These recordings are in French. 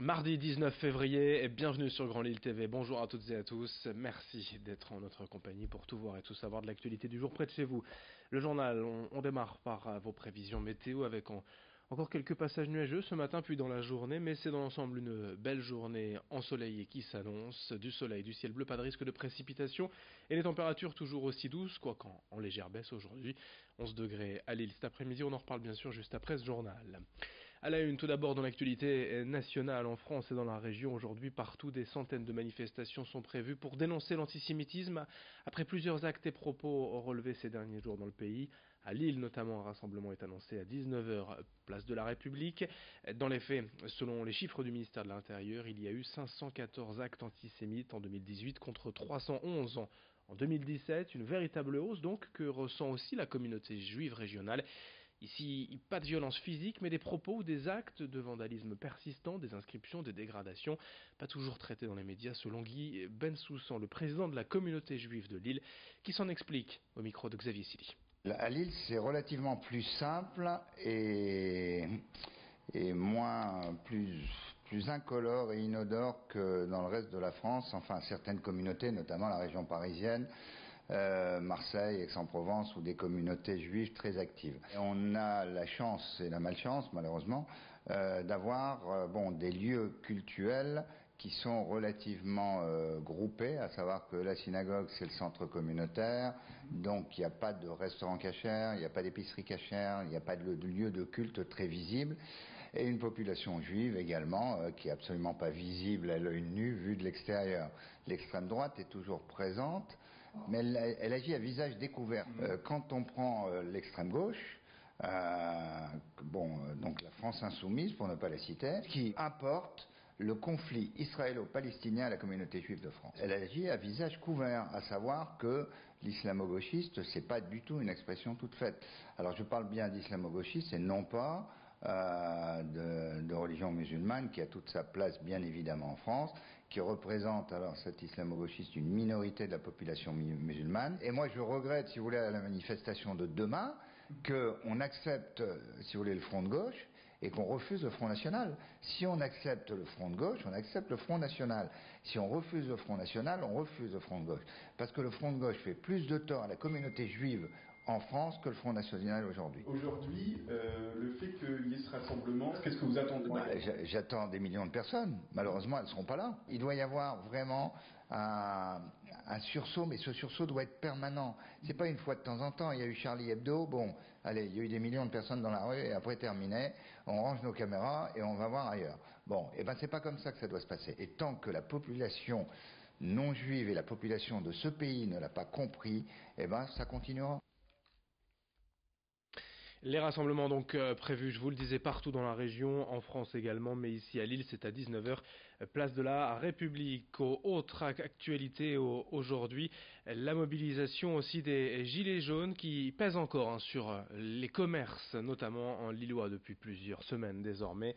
Mardi 19 février, et bienvenue sur Grand Lille TV. Bonjour à toutes et à tous. Merci d'être en notre compagnie pour tout voir et tout savoir de l'actualité du jour près de chez vous. Le journal, on, démarre par euh, vos prévisions météo avec en, encore quelques passages nuageux ce matin puis dans la journée, mais c'est dans l'ensemble une belle journée ensoleillée qui s'annonce. Du soleil, du ciel bleu, pas de risque de précipitation et les températures toujours aussi douces, quoiqu'en en légère baisse aujourd'hui. 11 degrés à Lille cet après-midi, on en reparle bien sûr juste après ce journal. À la une, tout d'abord dans l'actualité nationale en France et dans la région aujourd'hui, partout des centaines de manifestations sont prévues pour dénoncer l'antisémitisme après plusieurs actes et propos relevés ces derniers jours dans le pays. À Lille notamment, un rassemblement est annoncé à 19h, place de la République. Dans les faits, selon les chiffres du ministère de l'Intérieur, il y a eu 514 actes antisémites en 2018 contre 311 ans en 2017. Une véritable hausse donc que ressent aussi la communauté juive régionale. Ici, pas de violence physique, mais des propos ou des actes de vandalisme persistant, des inscriptions, des dégradations, pas toujours traités dans les médias, selon Guy Bensoussan, le président de la communauté juive de Lille, qui s'en explique au micro de Xavier Sili. À Lille, c'est relativement plus simple et, moins plus incolore et inodore que dans le reste de la France, enfin certaines communautés, notamment la région parisienne. Euh, Marseille, Aix-en-Provence, ou des communautés juives très actives. On a la chance et la malchance, malheureusement, euh, d'avoir euh, bon, des lieux cultuels qui sont relativement groupés, à savoir que la synagogue c'est le centre communautaire, donc il n'y a pas de restaurant cachère, il n'y a pas d'épicerie cachère, il n'y a pas de, lieu de culte très visible, et une population juive également qui est absolument pas visible à l'œil nu vu de l'extérieur. L'extrême droite est toujours présente, mais elle, elle agit à visage découvert. Euh, quand on prend euh, l'extrême gauche, euh, bon, donc la France insoumise, pour ne pas la citer, qui importe le conflit israélo-palestinien à la communauté juive de France. Elle agit à visage couvert, à savoir que l'islamo-gauchiste, c'est pas du tout une expression toute faite. Alors je parle bien d'islamo-gauchiste et non pas euh, de, de, religion musulmane qui a toute sa place bien évidemment en France, qui représente alors cet islamo-gauchiste une minorité de la population musulmane. Et moi je regrette, si vous voulez, à la manifestation de demain, qu'on accepte, si vous voulez, le front de gauche et qu'on refuse le Front National. Si on accepte le Front de gauche, on accepte le Front National. Si on refuse le Front National, on refuse le Front de gauche. Parce que le Front de gauche fait plus de tort à la communauté juive en France que le Front National aujourd'hui. Aujourd'hui, euh, le fait qu'il y ait ce rassemblement, qu'est-ce que vous attendez ouais, J'attends des millions de personnes. Malheureusement, elles ne seront pas là. Il doit y avoir vraiment un, un, sursaut, mais ce sursaut doit être permanent. C'est pas une fois de temps en temps. Il y a eu Charlie Hebdo, bon, allez, il y a eu des millions de personnes dans la rue et après terminé, on range nos caméras et on va voir ailleurs. Bon, et eh ben c'est pas comme ça que ça doit se passer. Et tant que la population non juive et la population de ce pays ne l'a pas compris, eh ben ça continuera. Les rassemblements donc euh, prévus, je vous le disais, partout dans la région, en France également, mais ici à Lille, c'est à 19h, place de la République. Autre actualité aujourd'hui, la mobilisation aussi des gilets jaunes qui pèsent encore hein, sur les commerces, notamment en Lillois depuis plusieurs semaines désormais.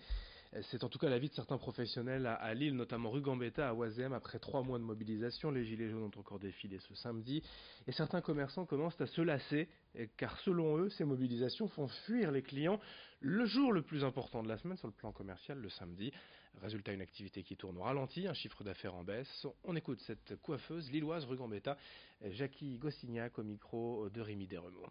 C'est en tout cas l'avis de certains professionnels à, à, Lille, notamment rue Gambetta à Oisem. Après trois mois de mobilisation, les Gilets jaunes ont encore défilé ce samedi. Et certains commerçants commencent à se lasser, car selon eux, ces mobilisations font fuir les clients le jour le plus important de la semaine sur le plan commercial, le samedi. Résultat, une activité qui tourne au ralenti, un chiffre d'affaires en baisse. On écoute cette coiffeuse lilloise rue Gambetta, Jackie Gossignac au micro de Rémi Desremaux.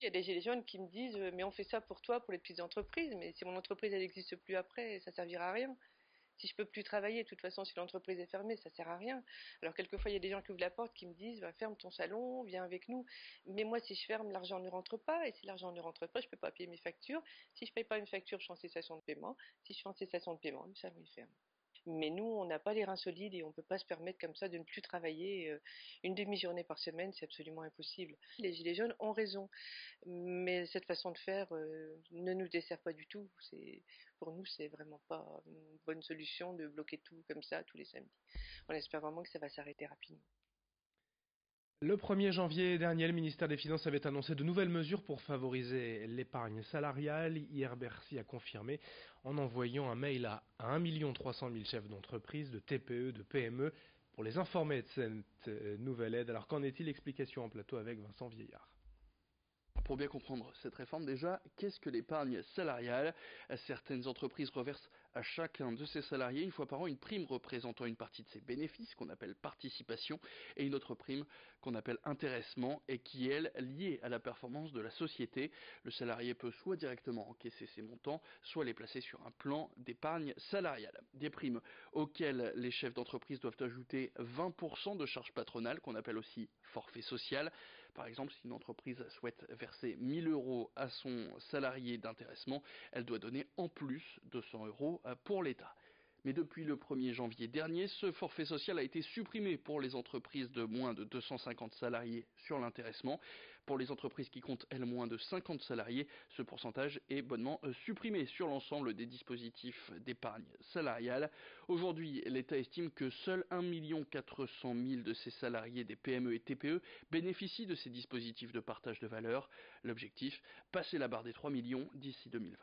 Il y a des gilets qui me disent mais on fait ça pour toi, pour les petites entreprises, mais si mon entreprise elle n'existe plus après, ça servira à rien. Si je peux plus travailler, de toute façon, si l'entreprise est fermée, ça sert à rien. Alors quelquefois, il y a des gens qui ouvrent la porte qui me disent ferme ton salon, viens avec nous. Mais moi, si je ferme, l'argent ne rentre pas, et si l'argent ne rentre pas, je peux pas payer mes factures. Si je paye pas une facture, je suis en cessation de paiement. Si je suis en cessation de paiement, le salon est ferme. Mais nous, on n'a pas les reins solides et on ne peut pas se permettre comme ça de ne plus travailler une demi-journée par semaine, c'est absolument impossible. Les Gilets jaunes ont raison, mais cette façon de faire euh, ne nous dessert pas du tout. Pour nous, c'est vraiment pas une bonne solution de bloquer tout comme ça tous les samedis. On espère vraiment que ça va s'arrêter rapidement. Le 1er janvier dernier, le ministère des Finances avait annoncé de nouvelles mesures pour favoriser l'épargne salariale. Hier, Bercy a confirmé en envoyant un mail à 1 300 000 chefs d'entreprise, de TPE, de PME pour les informer de cette euh, nouvelle aide. Alors qu'en est-il? Explication en plateau avec Vincent Vieillard. Pour bien comprendre cette réforme, déjà, qu'est-ce que l'épargne salariale? Certaines entreprises reversent à chacun de ses salariés une fois par an une prime représentant une partie de ses bénéfices qu'on appelle participation et une autre prime qu'on appelle intéressement et qui est elle liée à la performance de la société. Le salarié peut soit directement encaisser ces montants, soit les placer sur un plan d'épargne salariale. Des primes auxquelles les chefs d'entreprise doivent ajouter 20% de charges patronales qu'on appelle aussi forfait social. Par exemple, si une entreprise souhaite verser 1000 euros à son salarié d'intéressement, elle doit donner en plus de 100 euros euh, pour l'État. Mais depuis le 1er janvier dernier, ce forfait social a été supprimé pour les entreprises de moins de 250 salariés sur l'intéressement. Pour les entreprises qui comptent, elles, moins de 50 salariés, ce pourcentage est bonnement euh, supprimé sur l'ensemble des dispositifs d'épargne salariale. Aujourd'hui, l'État estime que seuls 1 400 000 de ces salariés des PME et TPE bénéficient de ces dispositifs de partage de valeur. L'objectif, passer la barre des 3 millions d'ici 2020.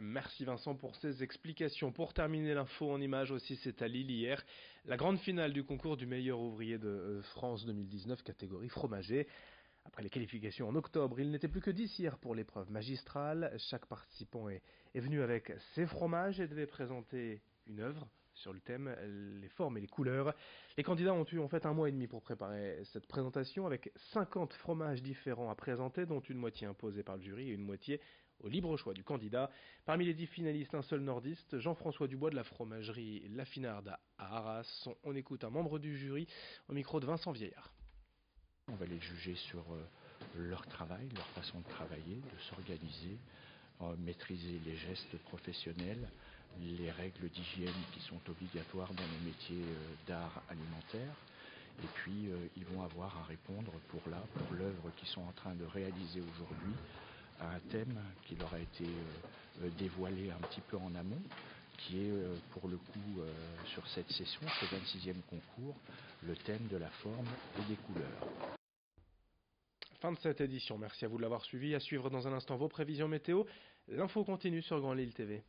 Merci Vincent pour ces explications. Pour terminer l'info en image aussi, c'est à Lille hier, la grande finale du concours du meilleur ouvrier de euh, France 2019, catégorie fromager. Après les qualifications en octobre, il n'était plus que 10 hier pour l'épreuve magistrale. Chaque participant est, venu avec ses fromages et devait présenter une œuvre sur le thème les formes et les couleurs. Les candidats ont eu en fait un mois et demi pour préparer cette présentation avec 50 fromages différents à présenter, dont une moitié imposée par le jury et une moitié au libre choix du candidat. Parmi les dix finalistes, un seul nordiste, Jean-François Dubois de la fromagerie Lafinarde à Arras. On écoute un membre du jury au micro de Vincent Vieillard. On va les juger sur euh, leur travail, leur façon de travailler, de s'organiser, euh, maîtriser les gestes professionnels, les règles d'hygiène qui sont obligatoires dans les métiers euh, d'art alimentaire. Et puis, ils vont avoir à répondre pour là, pour l'œuvre qu'ils sont en train de réaliser aujourd'hui, un thème qui leur a été dévoilé un petit peu en amont, qui est euh, pour le coup euh, sur cette session, ce 26e concours, le thème de la forme et des couleurs. Fin de cette édition, merci à vous de l'avoir suivi. À suivre dans un instant vos prévisions météo. L'info continue sur Grand Lille TV.